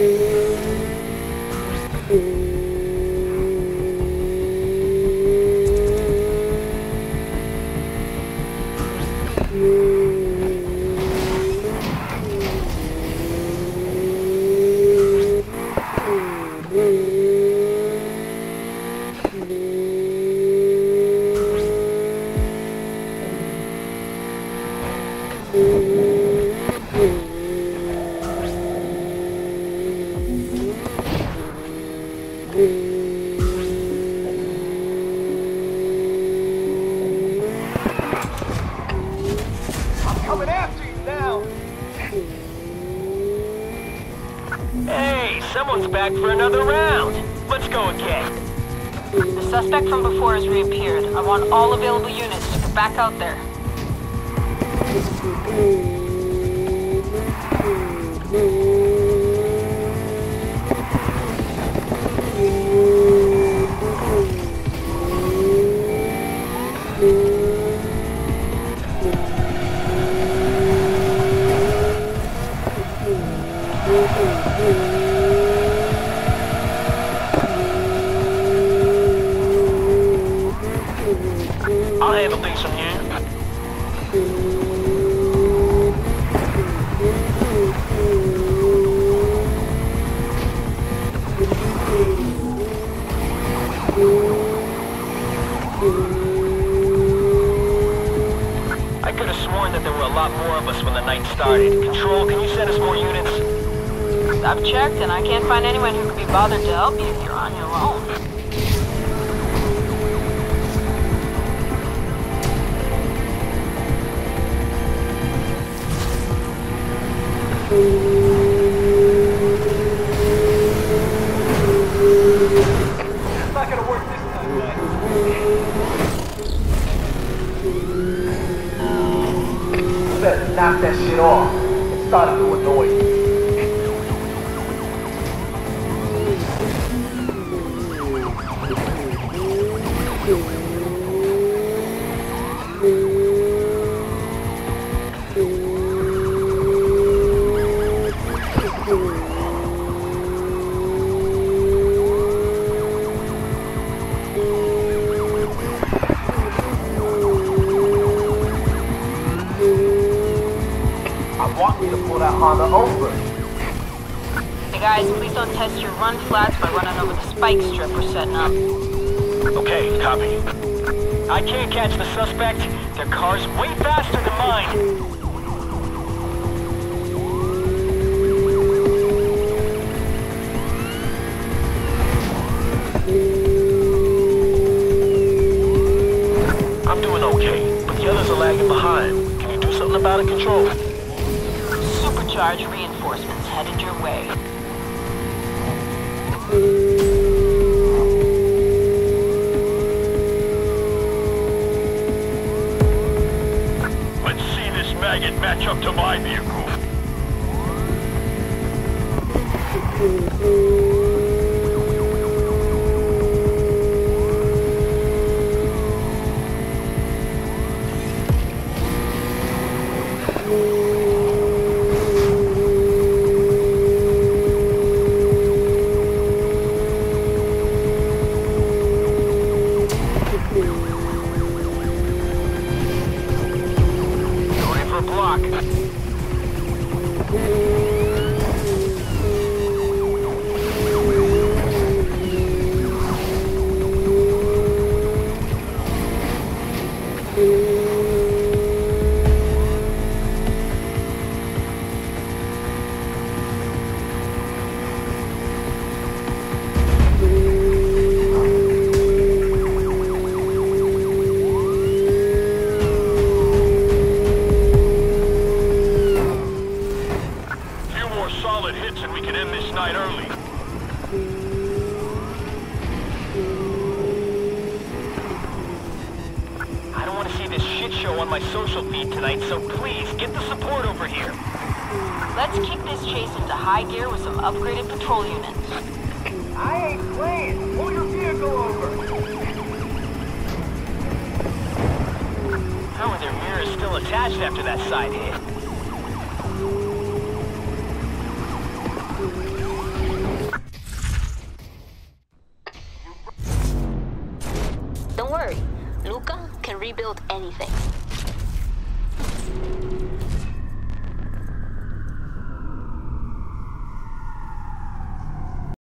Thank. now. Hey, someone's back for another round. Let's go again. The suspect from before has reappeared. I want all available units to get back out there. From. I could have sworn that there were a lot more of us when the night started. Control, can you send us more units? I've checked, and I can't find anyone who could be bothered to help you if you're on your own. Not gonna work this time. You better knock that shit off. It's starting to annoy me. Want you to pull that Honda over. Hey guys, please don't test your run flats by running over the spike strip we're setting up. Okay, copy. I can't catch the suspect. Their car's way faster than mine. I'm doing okay, but the others are lagging behind. Can you do something about it, Control? Supercharged reinforcements headed your way. This match up to my vehicle. rock. To see this shit show on my social feed tonight, so please get the support over here. Let's kick this chase into high gear with some upgraded patrol units. I ain't playing. Pull your vehicle over. How are their mirrors still attached after that side hit? Luca can rebuild anything.